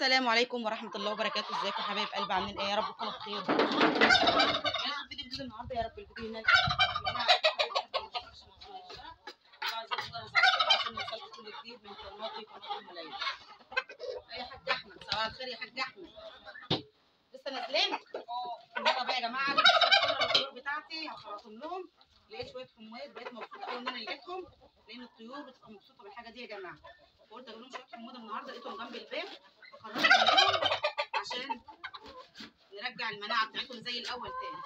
السلام عليكم ورحمة الله وبركاته. ازيكم حبايب قلبي؟ عاملين إيه؟ يا رب تكونوا بخير. يا رب الفيديو النهارده. يا رب الفيديو الملايين يا حاج أحمد؟ صباح الخير يا حاج أحمد. لسه بقى يا جماعة الطيور بتاعتي. لقيت شوية بقيت مبسوطة قوي ان أنا لقيتهم لأن الطيور بتبقى مبسوطة بالحاجة دي يا جماعة. فقلت أجيب لهم شوية حموضه النهارده لقيتهم جنب الباب منهم عشان نرجع المناعة بتاعتهم زي الأول تاني.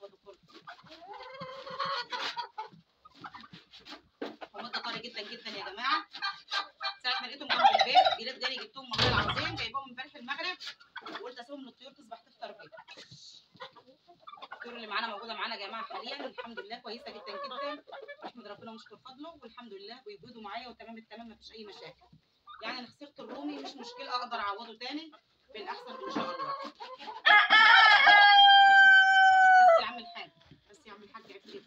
خدوا كله. حموضه طري جدا جدا يا جماعة. ساعة ما لقيتهم جنب الباب جريت جاني جبتهم والله العظيم جايباهم امبارح المغرب وقلت أسيبهم للطيور تصبح تفطر بيهم الطيور اللي معانا موجودة معانا يا جماعة حاليا الحمد لله كويسة جدا جدا. احمد ربنا ونشكر فضله والحمد لله. بيبيضوا معايا وتمام التمام مفيش أي مشاكل. يعني أنا خسرت الرومي مش مشكلة أقدر أعوضه تاني بالأحسن إن شاء الله. بس يا عم الحاج بس يا عم الحاج كده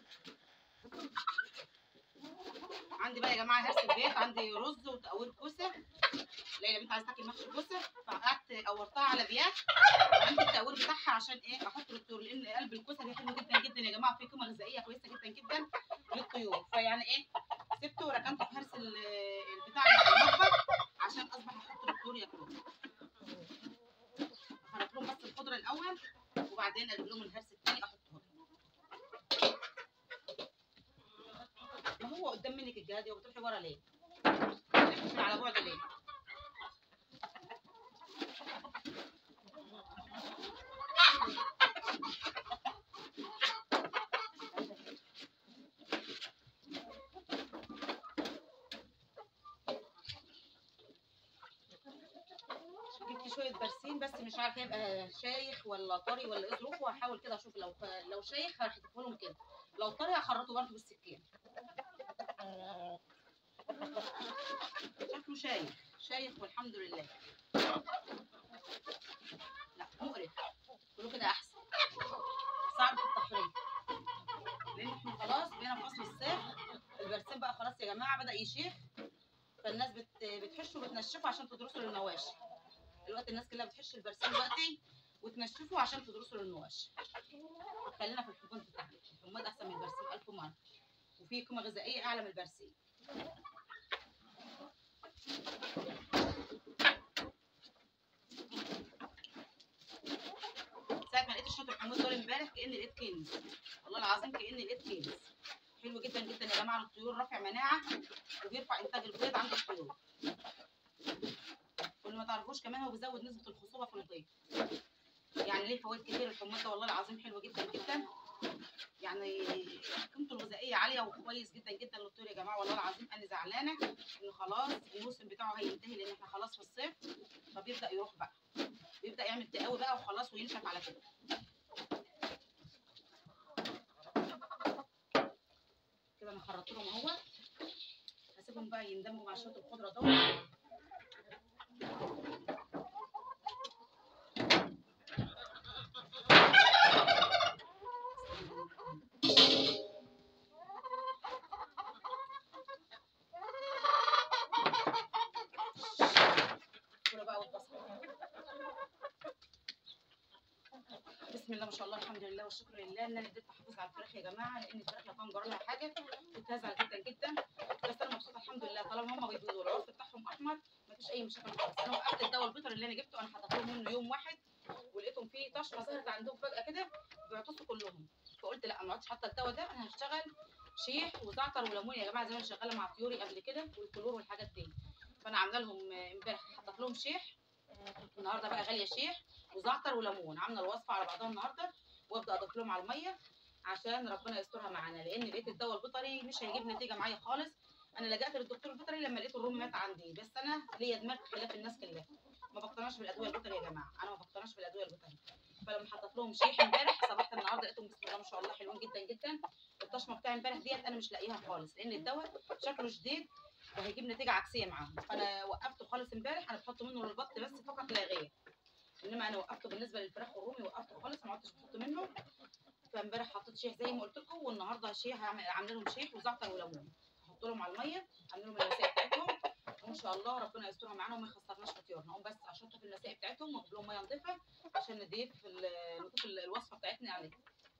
عندي بقى يا جماعة هرس البيت عندي رز وتقوير كوسة. ليلى بنت عايزة تاكل محشي كوسة فقعدت قورتها على بيات وعندي التقوير بتاعها عشان إيه؟ أحط للطيور لأن قلب الكوسة دي حلو جدا جدا يا جماعة فيه قيمة غذائية كويسة جدا جدا للطيور. فيعني إيه؟ سبته وركنته في هرس ال- البتاع المطبخ عشان أصبح أحط للطيور ياكلوه اخرج لهم بس الخضرة الأول وبعدين أجيب لهم الهرس الثاني احطه لهم ما هو قدام منك الجهاد وبتروحي ورا ليه؟ بتروحي على بعد ليه؟ شوية برسيم بس مش عارفه يبقى شايخ ولا طري ولا إيه. ظروفه وهحاول كده أشوف لو لو شايخ هحطه لهم كده. لو طري هخرطه برضه بالسكين. شكله شايخ شايخ والحمد لله. لا مقرف. كله كده أحسن. صعب في التخريط لأن إحنا خلاص بقينا في فصل الصيف البرسيم بقى خلاص يا جماعة بدأ يشيخ. فالناس بت... بتحشه وبتنشفه عشان تدرسه للنواشي. دلوقتي الناس كلها بتحش البرسيم دلوقتي وتنشفه عشان تدرسه للنواشي خلينا في الحموض بتاعنا الحموض أحسن من البرسيم الف مره وفيه قيمه غذائية أعلى من البرسيم. ساعة ما لقيت الشوط الحموض دول امبارح كأني لقيت كنز. والله العظيم كأني لقيت كنز. حلو جدا جدا يا جماعة للطيور رافع مناعة وبيرفع إنتاج البيض عند الطيور. ما تعرفوش كمان هو بيزود نسبة الخصوبة في البيض يعني ليه فوائد كتير الحموض ده والله العظيم حلو جدا جدا. يعني قيمته الغذائية عالية وكويس جدا جدا للطيور يا جماعة. والله العظيم أنا زعلانة إن خلاص الموسم بتاعه هينتهي لأن إحنا خلاص في الصيف. فبيبدأ يروح بقى. بيبدأ يعمل تقاوي بقى وخلاص وينشف على كده. كده أنا خرطت لهم أهو. هسيبهم بقى يندمجوا مع شوية الخضرة دول. بسم الله ما شاء الله الحمد لله والشكر لله. إن أنا اديت تحفظ على الفراخ يا جماعة لأن الفراخ لو كان جرى لها حاجة. كنت هزعل جدا جدا. بس أنا مبسوطة الحمد لله طالما هم بيبيضوا العرف بتاعهم أحمر. مفيش أي مشاكل خالص. أنا وقفت الدواء البيطري اللي أنا جبته أنا حطيت لهم منه يوم واحد ولقيتهم فيه طشمة ظهرت عندهم فجأة كده بيعطسوا كلهم. فقلت لأ ما عدتش حاطة الدواء ده أنا هشتغل شيح وزعتر وليمون. يا جماعة زي ما أنا شغالة مع طيوري قبل كده والكلور والحاجات دي. فأنا عاملة لهم امبارح حطيت لهم شيح. النهارده بقى غالية شيح وزعتر وليمون. عاملة الوصفة على بعضها النهارده وابدا أضيف لهم على المية عشان ربنا يسترها معانا. لأن لقيت الدواء البيطري مش هيجيب نتيجة معايا خالص. أنا لجأت للدكتور البيطري لما لقيت الروم مات عندي بس أنا ليا دماغ خلاف الناس كلها. ما بقتنعش بالأدوية البيطري يا جماعة. أنا ما بقتنعش بالأدوية البيطري فلما حطيت لهم شيح امبارح صبحت النهارده لقيتهم بسم الله ما شاء الله حلوين جدا جدا. الطشمة بتاعي امبارح ديت أنا مش لاقيها خالص لأن الدواء شكله شديد وهيجيب نتيجة عكسية معاهم. فأنا وقفته خالص امبارح أنا بحط منه للبط بس فقط لا غير. إنما أنا وقفته بالنسبة للفراخ والرومي وقفته خالص ما عدتش بحط منه. فامبارح حطيت شيح زي ما قلت لكم والنهاردة شيح هعمل لهم شيح وزعتر وليمون. أحط لهم على الميه اعمل لهم الوسائل بتاعتهم وان شاء الله ربنا يسترها معانا وما يخسرناش فطيرنا نقوم بس اشطف المسائل بتاعتهم واجيب لهم ميه نضيفه عشان نضيف نضيف ال- الوصفه بتاعتنا عليه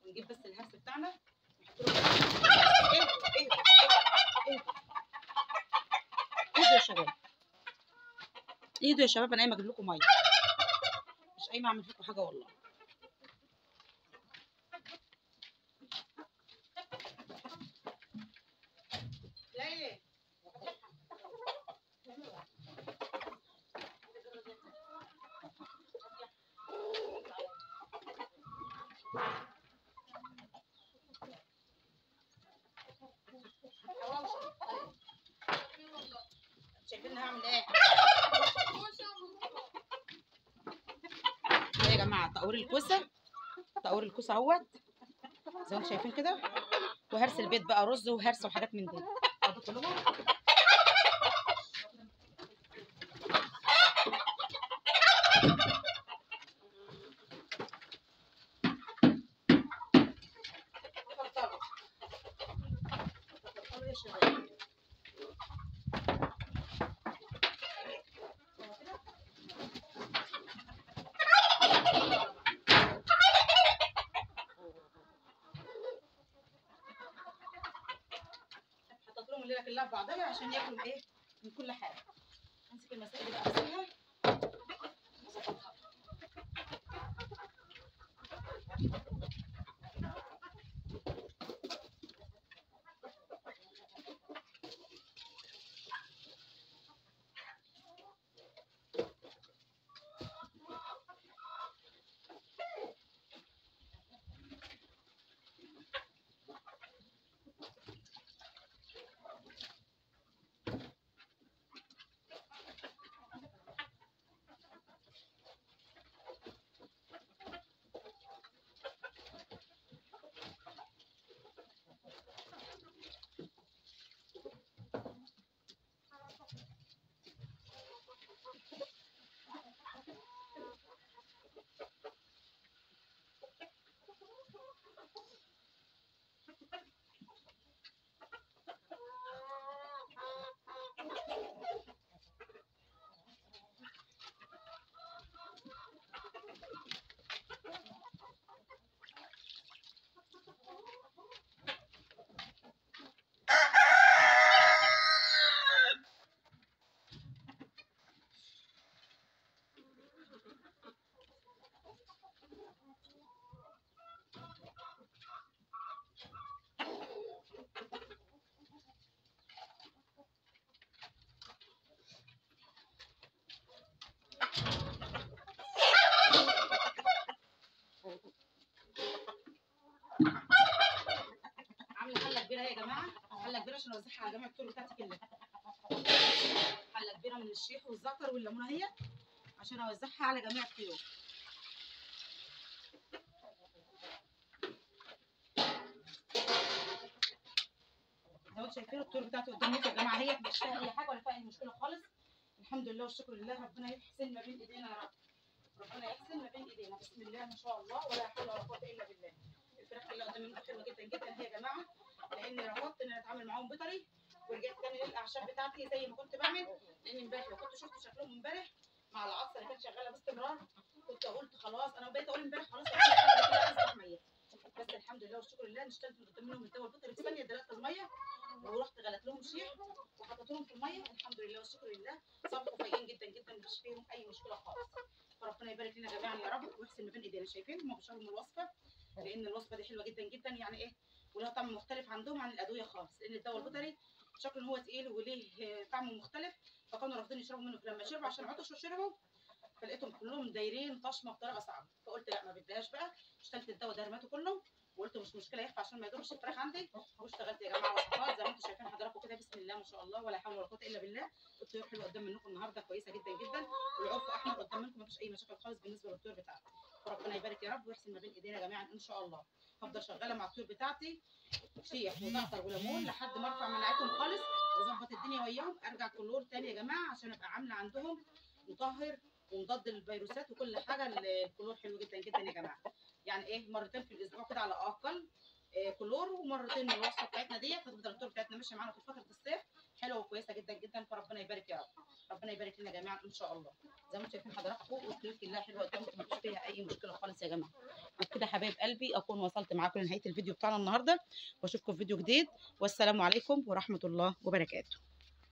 ونجيب بس الهرس بتاعنا نحط له اهدوا اهدوا اهدوا اهدوا يا شباب اهدوا يا شباب أنا قايمه أجيب لكم ميه مش قايمه اعمل فيكم حاجة والله ليلى شايفين هعمل إيه ده يا جماعة تقور الكوسة. تقور الكوسة اهوت زي ما أنتم شايفين كده. وهرس البيت بقى رز وهرس وحاجات من دي أهو كلهم. اتفضلوا. اتفضلوا يا شباب. الليلة كلها في بعضها عشان ياكلوا إيه من كل حاجة. امسك المسائل بقى اغسلها واظبطها عامله حله كبيره اهي يا جماعة حله كبيره عشان اوزعها على جميع الطرق بتاعتي كلها. حلة كبيرة من الشيخ والزعتر والليمونة اهي عشان أوزعها على جميع الطيور أنتم شايفين الطيور بتاعتي قدامكم يا جماعة هي مش فيها أي حاجة ولا فيها أي مشكلة خالص. الحمد لله والشكر لله ربنا يحسن ما بين إيدينا يا رب. ربنا يحسن ما بين إيدينا. بسم الله ما شاء الله ولا حول ولا قوة إلا بالله. الفراخ اللي قدامنا حلوة جدا جدا هي يا جماعة. لأن رفضت ان أنا أتعامل معاهم بيطري ورجعت تاني للأعشاب بتاعتي زي ما كنت بعمل لأن امبارح لو كنت شفت شكلهم امبارح مع العصا اللي كانت شغاله باستمرار كنت قلت خلاص أنا بقيت أقول امبارح خلاص اصبح ميت بس الحمد لله والشكر لله أنا اشتغلت قدام منهم الدواء البيطري في ثانية دلقت المية ورحت غلت لهم شيح وحطيت لهم في المية الحمد لله والشكر لله. صبحوا فايقين جدا جدا مفيش فيهم أي مشكلة خالص. فربنا يبارك لنا جميعا يا رب ويحسن ما بين إيدينا. شايفين؟ هم بيشربوا من الوصفة لأن الوصفة دي حلوة جدا جدا يعني إيه؟ ولها طعم مختلف عندهم عن الأدوية خالص لأن الدواء البيطري شكله هو تقيل وليه طعم مختلف فكانوا رافضين يشربوا منه. لما شربوا عشان عطشوا شربوا فلقيتهم كلهم دايرين طشمة بطريقة صعبة. فقلت لا ما بديهاش بقى. اشتغلت الدواء ده رميته كله وقلت مش مشكلة يخفى عشان ما يضرش الفراخ عندي. واشتغلت يا جماعة وصفات زي ما أنتم شايفين حضراتكم كده بسم الله ما شاء الله ولا حول ولا قوة إلا بالله. الطيور حلوة قدام منكم النهارده كويسة جدا جدا. والعرف أحمر قدام منكم مفيش أي مشاكل خالص بالنسبة للطيور بتاعتي فربنا يبارك يا رب ويحسن ما بين إيدينا جميعا إن شاء الله. هفضل شغالة مع الطيور بتاعتي. شيح وزعتر وليمون لحد ما أرفع مناعتهم خالص. واظبط الدنيا وياهم أرجع كلور تاني يا جماعة عشان أبقى عاملة عندهم مطهر ومضاد للفيروسات وكل حاجة. الكلور حلو جدا جدا يا جماعة. يعني إيه مرتين في الأسبوع كده على الأقل آه، كلور ومرتين من الوصفة بتاعتنا ديت. هتفضل الطيور بتاعتنا ماشية معانا في فترة الصيف. حلوة وكويسة جدا جدا. فربنا يبارك يا رب. ربنا يبارك لنا جميعا إن شاء الله. زي ما أنتم شايفين حضراتكم والخيوط كلها حلوة قدامكم مفيش فيها أي مشكلة خالص يا جماعة. وبكده حبايب قلبي أكون وصلت معاكم لنهاية الفيديو بتاعنا النهارده. وأشوفكم في فيديو جديد. والسلام عليكم ورحمة الله وبركاته.